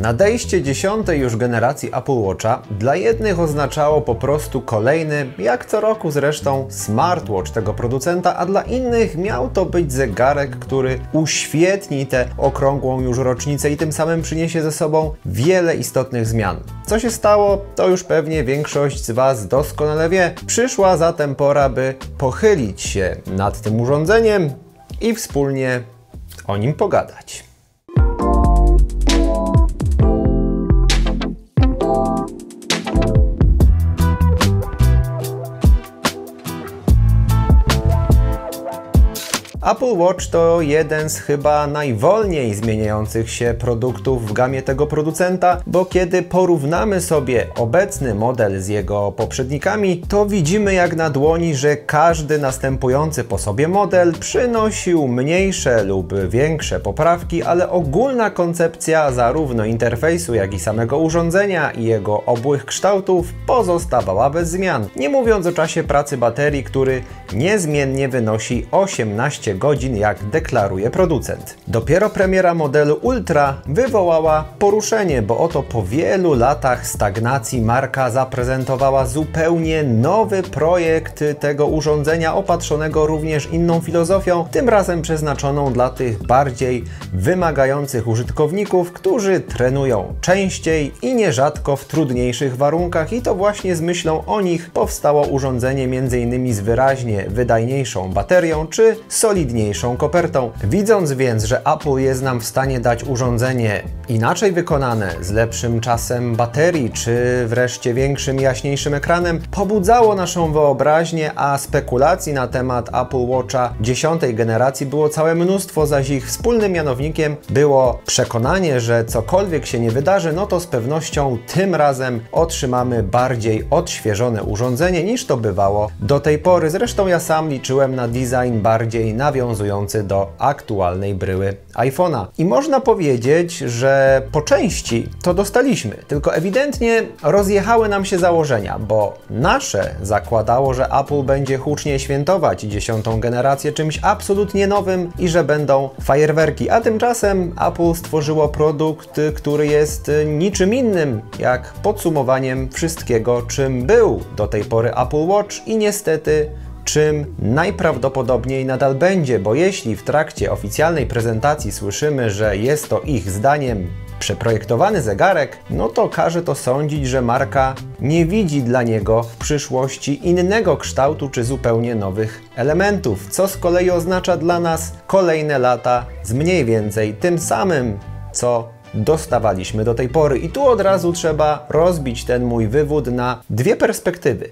Nadejście dziesiątej już generacji Apple Watcha dla jednych oznaczało po prostu kolejny, jak co roku zresztą, smartwatch tego producenta, a dla innych miał to być zegarek, który uświetni tę okrągłą już rocznicę i tym samym przyniesie ze sobą wiele istotnych zmian. Co się stało, to już pewnie większość z Was doskonale wie. Przyszła zatem pora, by pochylić się nad tym urządzeniem i wspólnie o nim pogadać. Apple Watch to jeden z chyba najwolniej zmieniających się produktów w gamie tego producenta, bo kiedy porównamy sobie obecny model z jego poprzednikami, to widzimy jak na dłoni, że każdy następujący po sobie model przynosił mniejsze lub większe poprawki, ale ogólna koncepcja zarówno interfejsu, jak i samego urządzenia i jego obłych kształtów pozostawała bez zmian. Nie mówiąc o czasie pracy baterii, który niezmiennie wynosi 18 godzin, jak deklaruje producent. Dopiero premiera modelu Ultra wywołała poruszenie, bo oto po wielu latach stagnacji marka zaprezentowała zupełnie nowy projekt tego urządzenia, opatrzonego również inną filozofią, tym razem przeznaczoną dla tych bardziej wymagających użytkowników, którzy trenują częściej i nierzadko w trudniejszych warunkach i to właśnie z myślą o nich powstało urządzenie m.in. z wyraźnie wydajniejszą baterią czy solidniejszą solidniejszą kopertą. Widząc więc, że Apple jest nam w stanie dać urządzenie inaczej wykonane, z lepszym czasem baterii, czy wreszcie większym, jaśniejszym ekranem, pobudzało naszą wyobraźnię, a spekulacji na temat Apple Watcha dziesiątej generacji było całe mnóstwo, zaś ich wspólnym mianownikiem było przekonanie, że cokolwiek się nie wydarzy, no to z pewnością tym razem otrzymamy bardziej odświeżone urządzenie niż to bywało do tej pory. Zresztą ja sam liczyłem na design bardziej nawiązany nawiązujący do aktualnej bryły iPhone'a. I można powiedzieć, że po części to dostaliśmy, tylko ewidentnie rozjechały nam się założenia, bo nasze zakładało, że Apple będzie hucznie świętować dziesiątą generację czymś absolutnie nowym i że będą fajerwerki, a tymczasem Apple stworzyło produkt, który jest niczym innym jak podsumowaniem wszystkiego, czym był do tej pory Apple Watch i niestety czym najprawdopodobniej nadal będzie, bo jeśli w trakcie oficjalnej prezentacji słyszymy, że jest to ich zdaniem przeprojektowany zegarek, no to każe to sądzić, że marka nie widzi dla niego w przyszłości innego kształtu czy zupełnie nowych elementów, co z kolei oznacza dla nas kolejne lata z mniej więcej tym samym, co dostawaliśmy do tej pory. I tu od razu trzeba rozbić ten mój wywód na dwie perspektywy.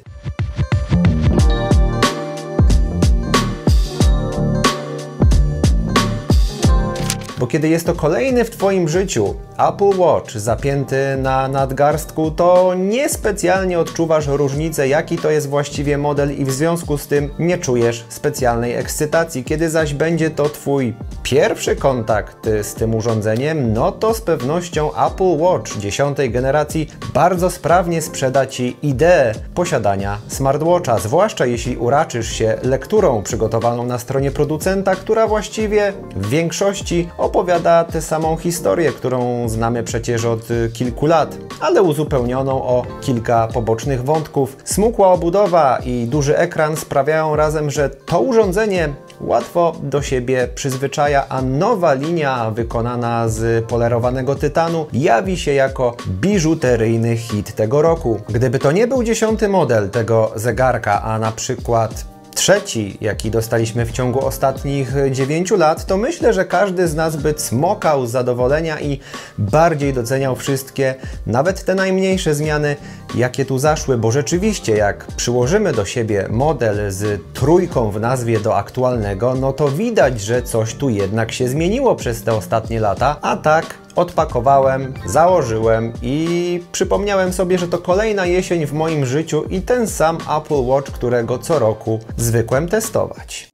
Bo kiedy jest to kolejny w Twoim życiu Apple Watch zapięty na nadgarstku, to niespecjalnie odczuwasz różnicę, jaki to jest właściwie model i w związku z tym nie czujesz specjalnej ekscytacji. Kiedy zaś będzie to Twój pierwszy kontakt z tym urządzeniem, no to z pewnością Apple Watch 10 generacji bardzo sprawnie sprzeda Ci ideę posiadania smartwatcha, zwłaszcza jeśli uraczysz się lekturą przygotowaną na stronie producenta, która właściwie w większości opowiada tę samą historię, którą znamy przecież od kilku lat, ale uzupełnioną o kilka pobocznych wątków. Smukła obudowa i duży ekran sprawiają razem, że to urządzenie łatwo do siebie przyzwyczaja, a nowa linia wykonana z polerowanego tytanu jawi się jako biżuteryjny hit tego roku. Gdyby to nie był dziesiąty model tego zegarka, a na przykład trzeci, jaki dostaliśmy w ciągu ostatnich 9 lat, to myślę, że każdy z nas by cmokał z zadowolenia i bardziej doceniał wszystkie, nawet te najmniejsze zmiany, jakie tu zaszły, bo rzeczywiście jak przyłożymy do siebie model z trójką w nazwie do aktualnego, no to widać, że coś tu jednak się zmieniło przez te ostatnie lata, a tak odpakowałem, założyłem i przypomniałem sobie, że to kolejna jesień w moim życiu i ten sam Apple Watch, którego co roku zwykłem testować.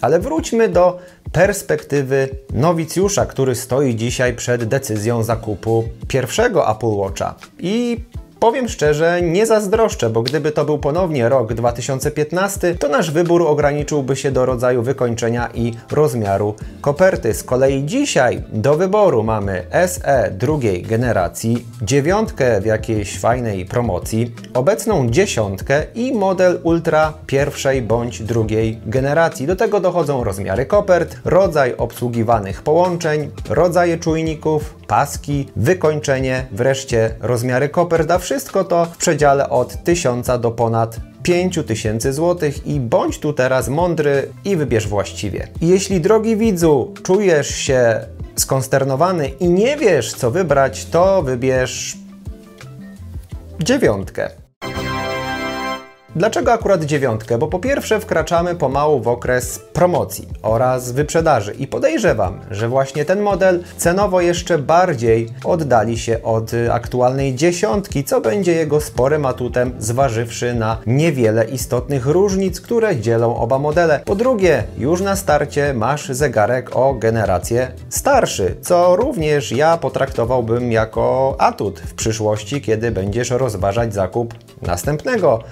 Ale wróćmy do perspektywy nowicjusza, który stoi dzisiaj przed decyzją zakupu pierwszego Apple Watcha. I powiem szczerze, nie zazdroszczę, bo gdyby to był ponownie rok 2015, to nasz wybór ograniczyłby się do rodzaju wykończenia i rozmiaru koperty. Z kolei dzisiaj do wyboru mamy SE drugiej generacji, dziewiątkę w jakiejś fajnej promocji, obecną dziesiątkę i model Ultra pierwszej bądź drugiej generacji. Do tego dochodzą rozmiary kopert, rodzaj obsługiwanych połączeń, rodzaje czujników, paski, wykończenie, wreszcie rozmiary kopert, a wszystko to w przedziale od 1000 do ponad 5000 zł i bądź tu teraz mądry i wybierz właściwie. Jeśli drogi widzu czujesz się skonsternowany i nie wiesz co wybrać, to wybierz dziewiątkę. Dlaczego akurat dziewiątkę? Bo po pierwsze wkraczamy pomału w okres promocji oraz wyprzedaży i podejrzewam, że właśnie ten model cenowo jeszcze bardziej oddali się od aktualnej dziesiątki, co będzie jego sporym atutem, zważywszy na niewiele istotnych różnic, które dzielą oba modele. Po drugie, już na starcie masz zegarek o generację starszy, co również ja potraktowałbym jako atut w przyszłości, kiedy będziesz rozważać zakup następnego.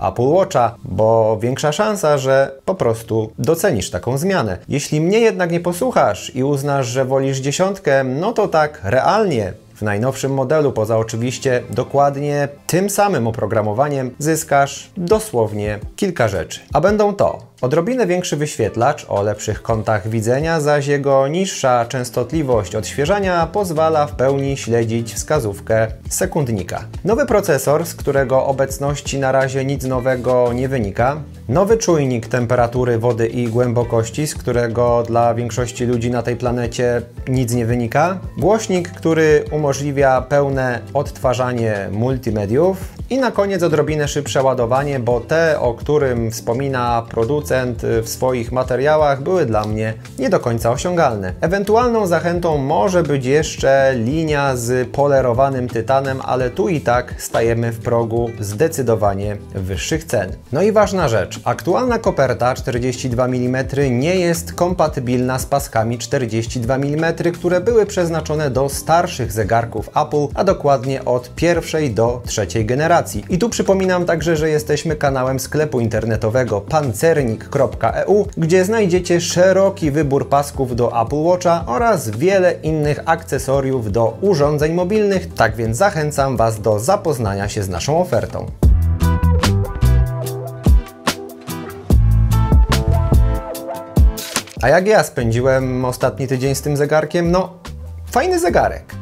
Apple Watcha, bo większa szansa, że po prostu docenisz taką zmianę. Jeśli mnie jednak nie posłuchasz i uznasz, że wolisz dziesiątkę, no to tak, realnie w najnowszym modelu, poza oczywiście dokładnie tym samym oprogramowaniem, zyskasz dosłownie kilka rzeczy. A będą to Odrobinę większy wyświetlacz o lepszych kątach widzenia, zaś jego niższa częstotliwość odświeżania pozwala w pełni śledzić wskazówkę sekundnika. Nowy procesor, z którego obecności na razie nic nowego nie wynika. Nowy czujnik temperatury wody i głębokości, z którego dla większości ludzi na tej planecie nic nie wynika. Głośnik, który umożliwia pełne odtwarzanie multimediów. I na koniec odrobinę szybsze ładowanie, bo te, o którym wspomina producent, w swoich materiałach były dla mnie nie do końca osiągalne. Ewentualną zachętą może być jeszcze linia z polerowanym tytanem, ale tu i tak stajemy w progu zdecydowanie wyższych cen. No i ważna rzecz, aktualna koperta 42 mm nie jest kompatybilna z paskami 42 mm, które były przeznaczone do starszych zegarków Apple, a dokładnie od pierwszej do trzeciej generacji. I tu przypominam także, że jesteśmy kanałem sklepu internetowego Pancernik www.apple.eu, gdzie znajdziecie szeroki wybór pasków do Apple Watcha oraz wiele innych akcesoriów do urządzeń mobilnych, tak więc zachęcam Was do zapoznania się z naszą ofertą. A jak ja spędziłem ostatni tydzień z tym zegarkiem? No, fajny zegarek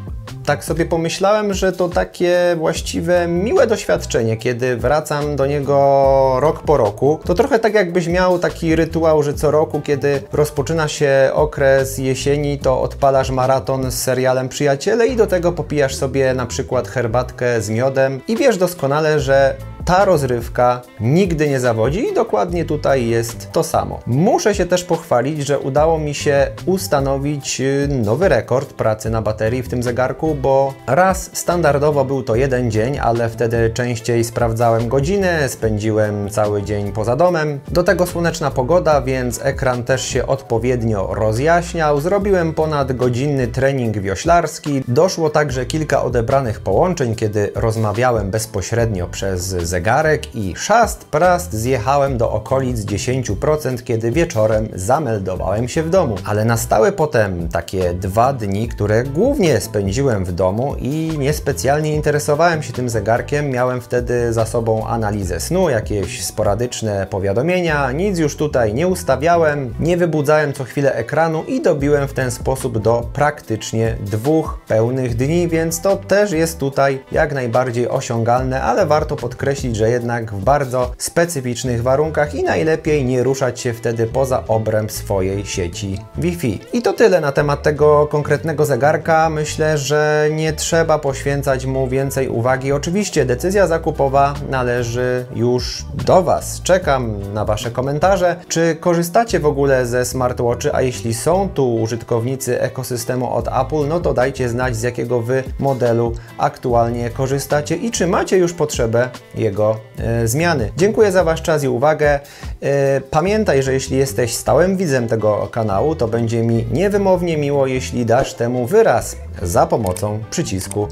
tak sobie pomyślałem, że to takie właściwe miłe doświadczenie, kiedy wracam do niego rok po roku. To trochę tak jakbyś miał taki rytuał, że co roku, kiedy rozpoczyna się okres jesieni, to odpalasz maraton z serialem Przyjaciele i do tego popijasz sobie na przykład herbatkę z miodem i wiesz doskonale, że ta rozrywka nigdy nie zawodzi i dokładnie tutaj jest to samo. Muszę się też pochwalić, że udało mi się ustanowić y, nowy rekord pracy na baterii w tym zegarku, bo raz standardowo był to jeden dzień, ale wtedy częściej sprawdzałem godzinę, spędziłem cały dzień poza domem. Do tego słoneczna pogoda, więc ekran też się odpowiednio rozjaśniał. Zrobiłem ponad godzinny trening wioślarski. Doszło także kilka odebranych połączeń, kiedy rozmawiałem bezpośrednio przez zegarek zegarek i szast prast zjechałem do okolic 10%, kiedy wieczorem zameldowałem się w domu. Ale nastały potem takie dwa dni, które głównie spędziłem w domu i niespecjalnie interesowałem się tym zegarkiem. Miałem wtedy za sobą analizę snu, jakieś sporadyczne powiadomienia, nic już tutaj nie ustawiałem, nie wybudzałem co chwilę ekranu i dobiłem w ten sposób do praktycznie dwóch pełnych dni, więc to też jest tutaj jak najbardziej osiągalne, ale warto podkreślić, podkreślić, że jednak w bardzo specyficznych warunkach i najlepiej nie ruszać się wtedy poza obręb swojej sieci Wi-Fi. I to tyle na temat tego konkretnego zegarka. Myślę, że nie trzeba poświęcać mu więcej uwagi. Oczywiście decyzja zakupowa należy już do Was. Czekam na Wasze komentarze. Czy korzystacie w ogóle ze smartwatchy, a jeśli są tu użytkownicy ekosystemu od Apple, no to dajcie znać z jakiego Wy modelu aktualnie korzystacie i czy macie już potrzebę jego jego e, zmiany. Dziękuję za Wasz czas i uwagę. E, pamiętaj, że jeśli jesteś stałym widzem tego kanału, to będzie mi niewymownie miło, jeśli dasz temu wyraz za pomocą przycisku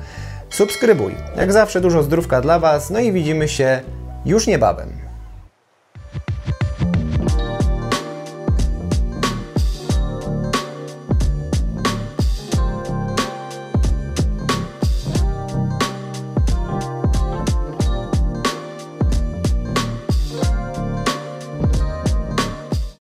subskrybuj. Jak zawsze dużo zdrówka dla Was, no i widzimy się już niebawem.